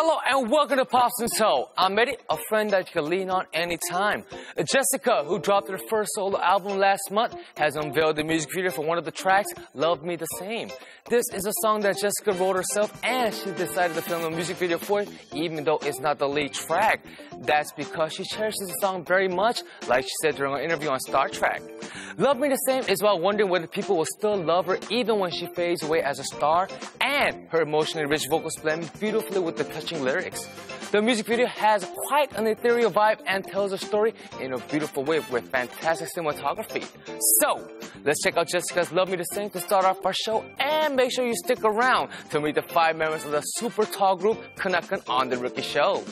Hello and welcome to Pops Seoul. I'm Eddy, a friend that you can lean on anytime. Jessica, who dropped her first solo album last month, has unveiled the music video for one of the tracks, Love Me the Same. This is a song that Jessica wrote herself and she decided to film a music video for it, even though it's not the lead track. That's because she cherishes the song very much, like she said during an interview on Star Trek. Love Me the Same is about wondering whether people will still love her even when she fades away as a star, and her emotionally rich vocals blend beautifully with the touching lyrics. The music video has quite an ethereal vibe and tells a story in a beautiful way with fantastic cinematography. So, let's check out Jessica's Love Me the Same to start off our show and make sure you stick around to meet the five members of the super tall group Kanakkan on The Rookie Show.